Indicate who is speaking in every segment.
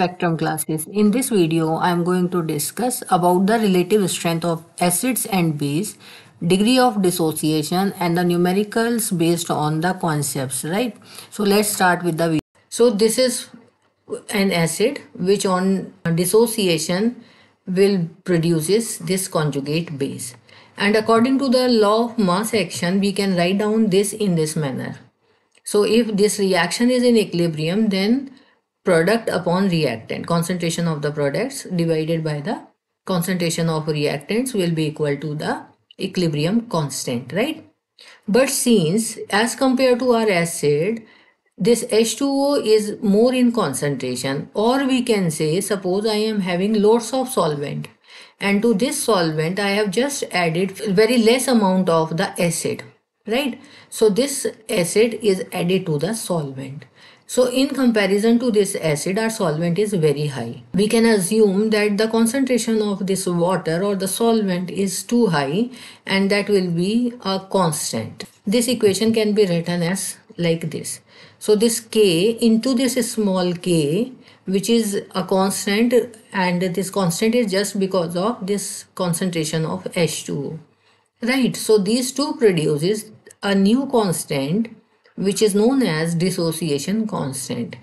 Speaker 1: spectrum classes. In this video, I am going to discuss about the relative strength of acids and base, degree of dissociation and the numericals based on the concepts, right? So let's start with the video. So this is an acid which on dissociation will produces this conjugate base. And according to the law of mass action, we can write down this in this manner. So if this reaction is in equilibrium, then product upon reactant. Concentration of the products divided by the concentration of reactants will be equal to the equilibrium constant right? But since as compared to our acid this H2O is more in concentration or we can say suppose I am having lots of solvent and to this solvent I have just added very less amount of the acid right? So this acid is added to the solvent so in comparison to this acid, our solvent is very high. We can assume that the concentration of this water or the solvent is too high and that will be a constant. This equation can be written as like this. So this K into this small k which is a constant and this constant is just because of this concentration of H2O. Right, so these two produces a new constant which is known as dissociation constant.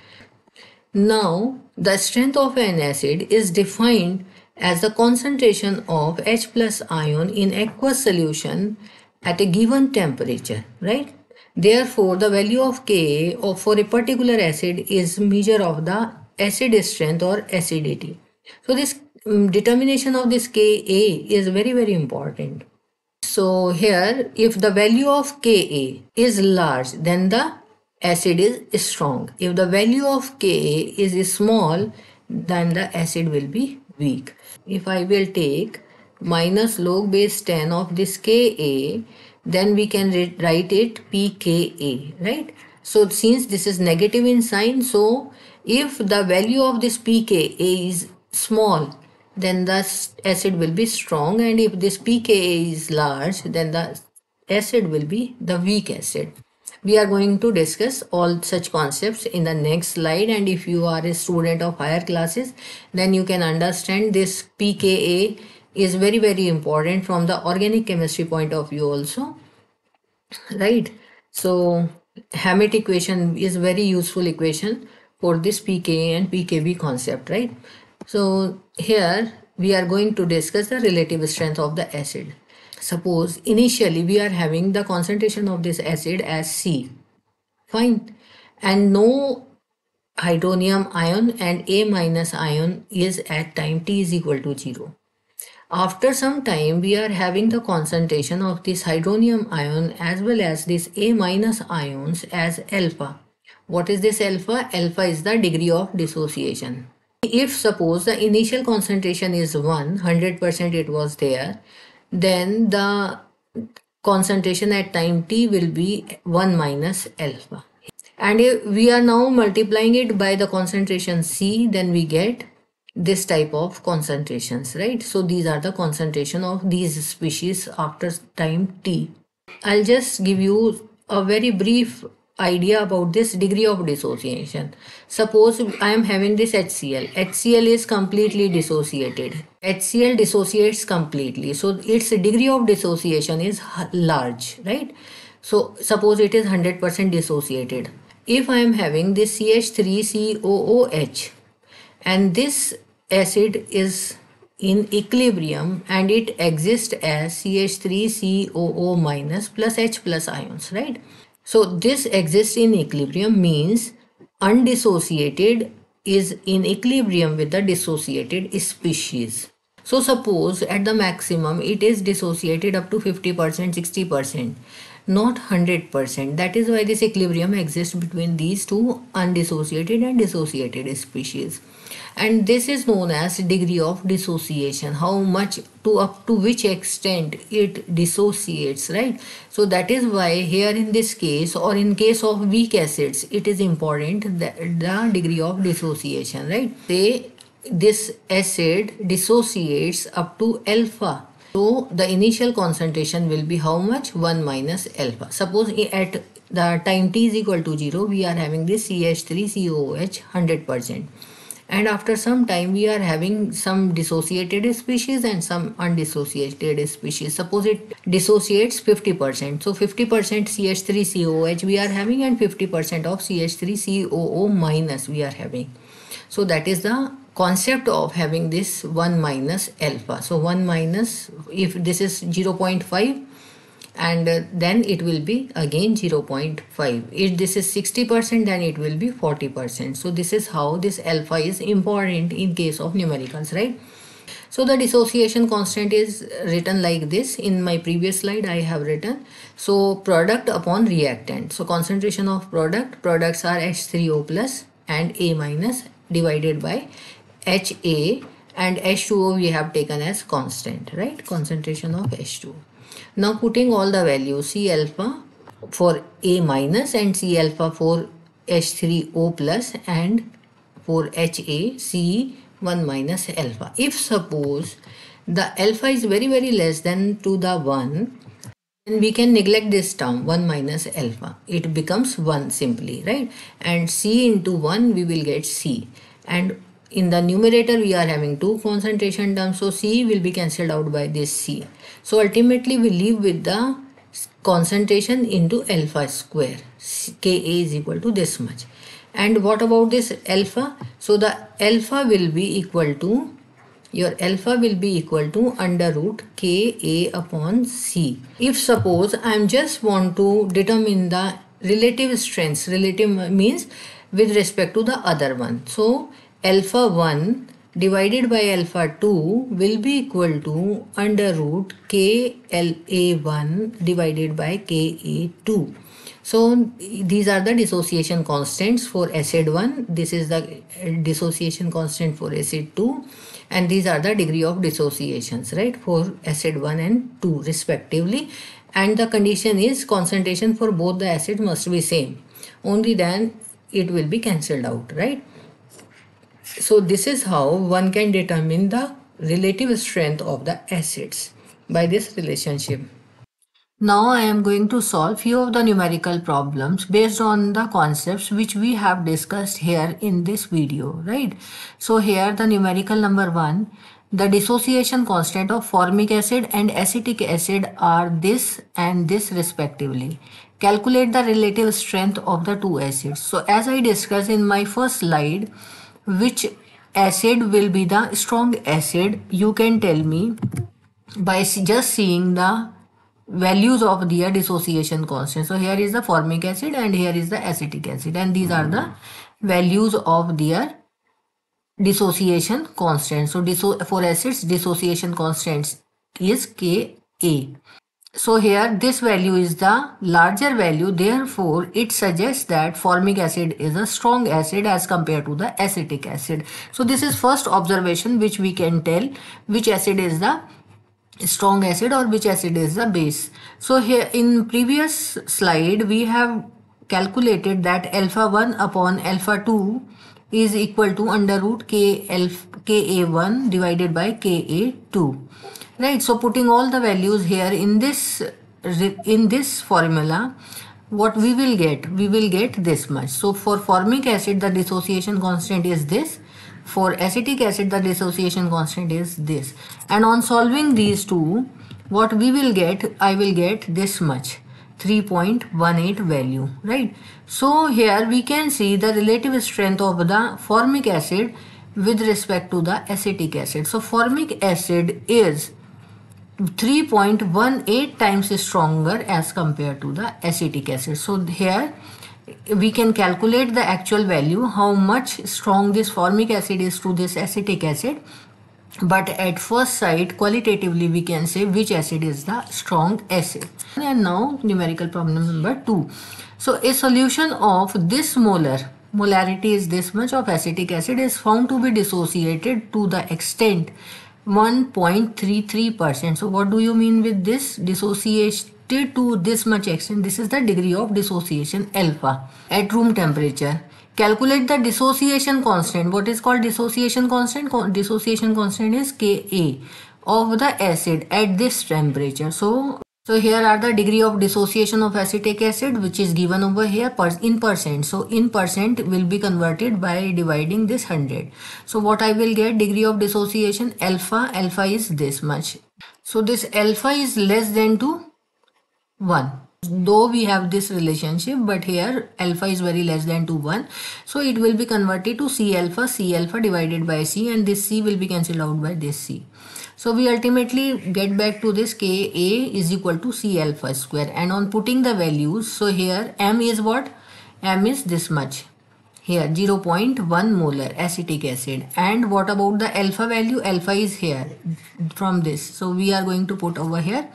Speaker 1: Now, the strength of an acid is defined as the concentration of H plus ion in aqueous solution at a given temperature, right? Therefore, the value of Ka for a particular acid is measure of the acid strength or acidity. So this um, determination of this Ka is very very important. So here if the value of Ka is large then the acid is strong. If the value of Ka is small then the acid will be weak. If I will take minus log base 10 of this Ka then we can write it pKa right. So since this is negative in sign so if the value of this pKa is small then the acid will be strong and if this pKa is large then the acid will be the weak acid. We are going to discuss all such concepts in the next slide and if you are a student of higher classes then you can understand this pKa is very very important from the organic chemistry point of view also right so Hammett equation is very useful equation for this pKa and pKb concept right so here we are going to discuss the relative strength of the acid. Suppose initially we are having the concentration of this acid as C. Fine. And no hydronium ion and A minus ion is at time t is equal to 0. After some time, we are having the concentration of this hydronium ion as well as this A minus ions as alpha. What is this alpha? Alpha is the degree of dissociation if suppose the initial concentration is 1 100% it was there then the concentration at time t will be 1 minus alpha. And if we are now multiplying it by the concentration c then we get this type of concentrations right? So these are the concentration of these species after time t. I'll just give you a very brief idea about this degree of dissociation. Suppose I am having this HCl. HCl is completely dissociated. HCl dissociates completely. So its degree of dissociation is large, right? So suppose it is 100% dissociated. If I am having this CH3COOH and this acid is in equilibrium and it exists as CH3COO minus plus H plus ions, right? So this exists in equilibrium means undissociated is in equilibrium with the dissociated species. So suppose at the maximum it is dissociated up to 50%, 60%, not 100%. That is why this equilibrium exists between these two undissociated and dissociated species. And this is known as degree of dissociation. How much to up to which extent it dissociates right? So that is why here in this case or in case of weak acids it is important that the degree of dissociation right? Say this acid dissociates up to alpha. So the initial concentration will be how much? 1 minus alpha. Suppose at the time t is equal to 0 we are having this ch3coh 100% and after some time we are having some dissociated species and some undissociated species. Suppose it dissociates 50% so 50% ch3coh we are having and 50% of ch3coo minus we are having. So that is the concept of having this 1 minus alpha. So 1 minus if this is 0.5 and uh, then it will be again 0.5 if this is 60% then it will be 40% so this is how this alpha is important in case of numericals right? So the dissociation constant is written like this. In my previous slide i have written. So product upon reactant. So concentration of product. Products are h3o plus and a minus divided by ha and h2o we have taken as constant right concentration of h2o now putting all the values C alpha for A minus and C alpha for H3O plus and for HA C 1 minus alpha. If suppose the alpha is very very less than to the 1 then we can neglect this term 1 minus alpha. It becomes 1 simply right and C into 1 we will get C and in the numerator we are having two concentration terms so c will be cancelled out by this c. So ultimately we leave with the concentration into alpha square. Ka is equal to this much. And what about this alpha? So the alpha will be equal to your alpha will be equal to under root ka upon c. If suppose i am just want to determine the relative strengths. Relative means with respect to the other one. So alpha 1 divided by alpha 2 will be equal to under root k L A 1 divided by K A 2. So these are the dissociation constants for acid 1. This is the uh, dissociation constant for acid 2 and these are the degree of dissociations right for acid 1 and 2 respectively and the condition is concentration for both the acid must be same only then it will be cancelled out right so this is how one can determine the relative strength of the acids by this relationship. Now I am going to solve few of the numerical problems based on the concepts which we have discussed here in this video, right? So here the numerical number 1, the dissociation constant of formic acid and acetic acid are this and this respectively. Calculate the relative strength of the two acids. So as I discussed in my first slide, which acid will be the strong acid. You can tell me by just seeing the values of their dissociation constant. So here is the formic acid and here is the acetic acid and these are the values of their dissociation constant. So for acids dissociation constants is ka so here this value is the larger value therefore it suggests that formic acid is a strong acid as compared to the acetic acid. So this is first observation which we can tell which acid is the strong acid or which acid is the base. So here in previous slide we have calculated that alpha 1 upon alpha 2 is equal to under root k alpha, ka1 divided by ka2 right so putting all the values here in this in this formula what we will get? We will get this much. So for formic acid the dissociation constant is this. For acetic acid the dissociation constant is this. And on solving these two what we will get? I will get this much. 3.18 value right? So here we can see the relative strength of the formic acid with respect to the acetic acid. So formic acid is 3.18 times stronger as compared to the acetic acid. So here we can calculate the actual value how much strong this formic acid is to this acetic acid. But at first sight qualitatively we can say which acid is the strong acid. And now numerical problem number 2 so a solution of this molar molarity is this much of acetic acid is found to be dissociated to the extent 1.33%. So what do you mean with this? Dissociated to this much extent. This is the degree of dissociation alpha at room temperature. Calculate the dissociation constant. What is called dissociation constant? Dissociation constant is Ka of the acid at this temperature. So So here are the degree of dissociation of acetic acid which is given over here in percent. So in percent will be converted by dividing this 100. So what I will get degree of dissociation alpha, alpha is this much. So this alpha is less than to 1 though we have this relationship but here alpha is very less than to 1 so it will be converted to c alpha c alpha divided by c and this c will be cancelled out by this c so we ultimately get back to this Ka is equal to C alpha square. And on putting the values so here M is what? M is this much. Here 0.1 molar acetic acid. And what about the alpha value? Alpha is here from this. So we are going to put over here.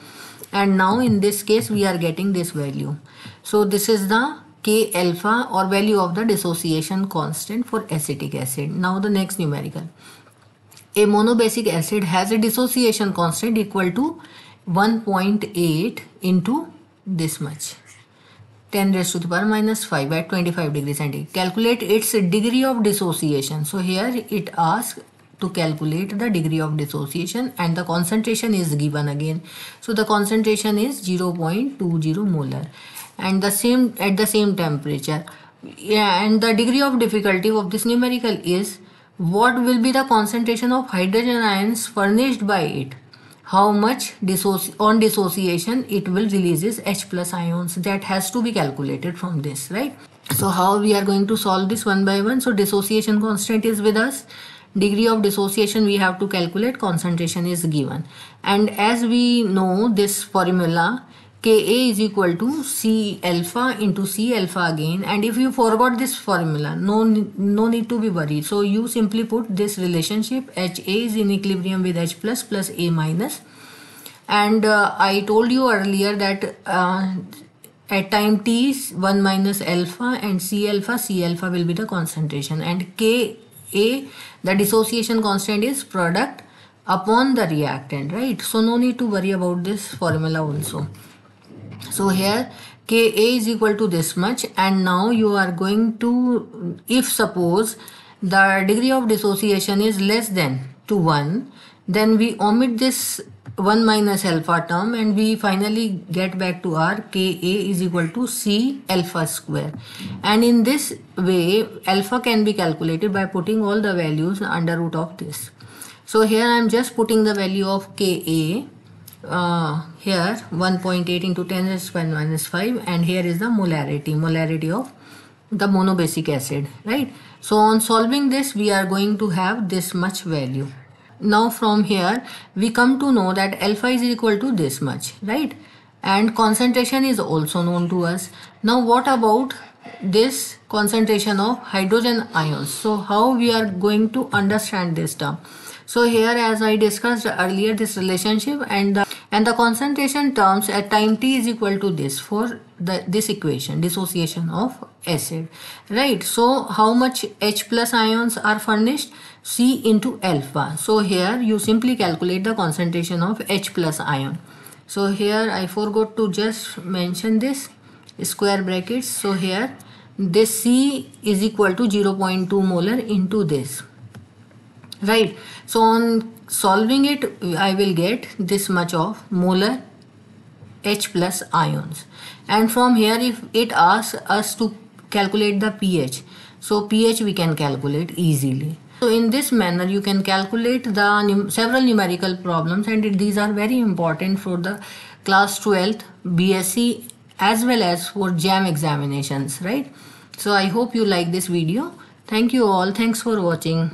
Speaker 1: And now in this case we are getting this value. So this is the K alpha or value of the dissociation constant for acetic acid. Now the next numerical a monobasic acid has a dissociation constant equal to 1.8 into this much 10 raised to the power minus 5 at 25 degree centigrade. Calculate its degree of dissociation. So here it asks to calculate the degree of dissociation and the concentration is given again. So the concentration is 0.20 molar and the same at the same temperature. Yeah, and the degree of difficulty of this numerical is what will be the concentration of hydrogen ions furnished by it? How much dissoci on dissociation it will releases H plus ions. That has to be calculated from this right? So how we are going to solve this one by one? So dissociation constant is with us. Degree of dissociation we have to calculate. Concentration is given. And as we know this formula Ka is equal to C alpha into C alpha again. And if you forgot this formula no no need to be worried. So you simply put this relationship HA is in equilibrium with H plus plus A minus. And uh, I told you earlier that uh, at time t is 1 minus alpha and C alpha C alpha will be the concentration. And Ka the dissociation constant is product upon the reactant right? So no need to worry about this formula also so here Ka is equal to this much and now you are going to if suppose the degree of dissociation is less than to 1 then we omit this 1 minus alpha term and we finally get back to our Ka is equal to C alpha square and in this way alpha can be calculated by putting all the values under root of this. So here I am just putting the value of Ka uh, here 1.8 into 10 raised to minus 5 and here is the molarity molarity of the monobasic acid right? So on solving this we are going to have this much value. Now from here we come to know that alpha is equal to this much right? And concentration is also known to us. Now what about this concentration of hydrogen ions? So how we are going to understand this term so here as I discussed earlier this relationship and the and the concentration terms at time t is equal to this for the this equation dissociation of acid right? So how much H plus ions are furnished? C into alpha. So here you simply calculate the concentration of H plus ion. So here I forgot to just mention this square brackets. So here this C is equal to 0.2 molar into this right. So on solving it I will get this much of molar H plus ions. And from here if it asks us to calculate the pH so pH we can calculate easily. So in this manner you can calculate the num several numerical problems and it, these are very important for the class 12th BSc as well as for JAM examinations right? So I hope you like this video. Thank you all. Thanks for watching